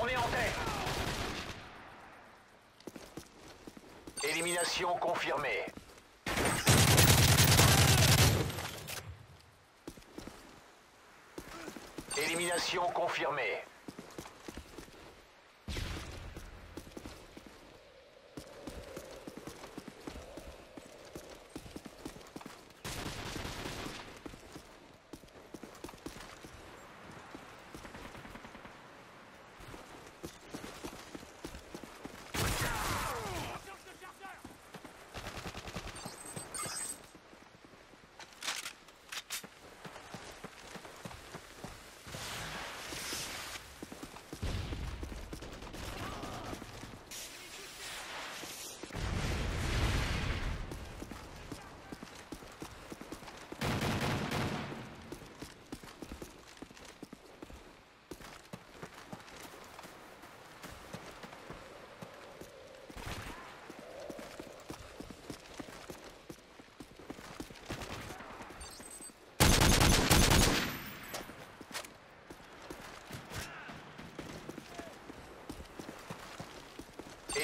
On est en tête. Élimination confirmée. Contamination confirmée.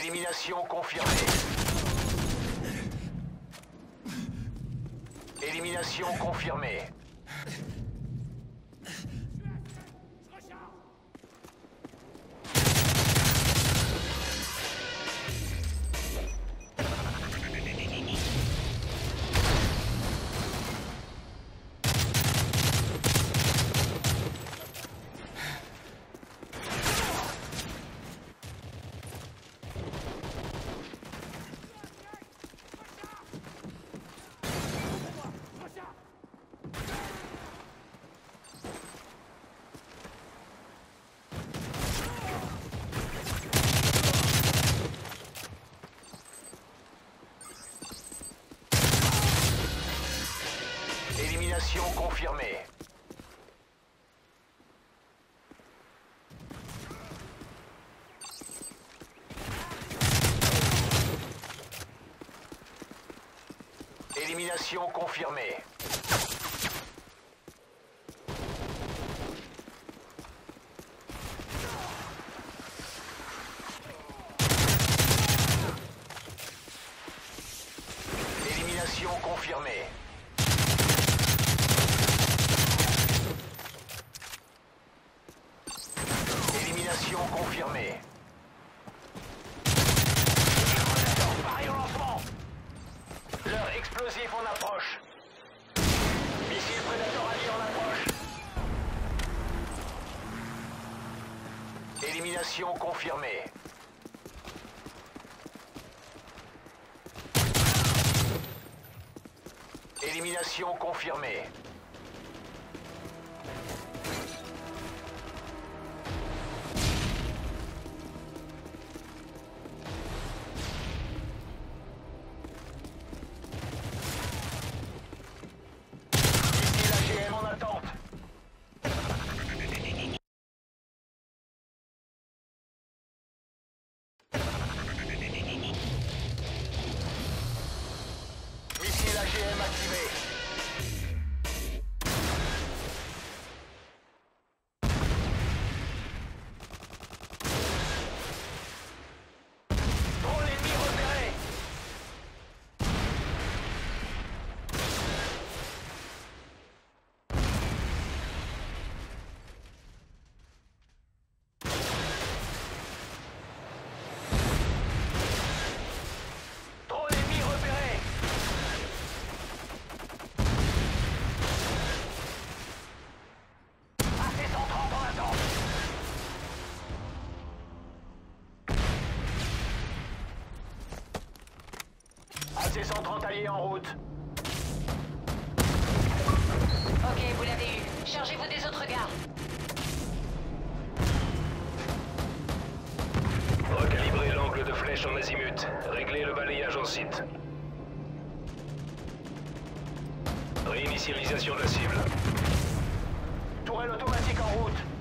Élimination confirmée. Élimination confirmée. Élimination confirmée. Élimination confirmée. Élimination confirmée. Élimination confirmée. Shield activate. AC-130 alliés en route. Ok, vous l'avez eu. Chargez-vous des autres gars. Recalibrer l'angle de flèche en azimut. Régler le balayage en site. Réinitialisation de la cible. Tourelle automatique en route.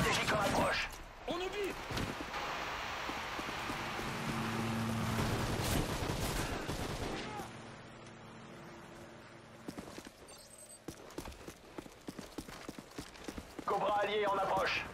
Stratégique en approche. On oublie Cobra allié en approche.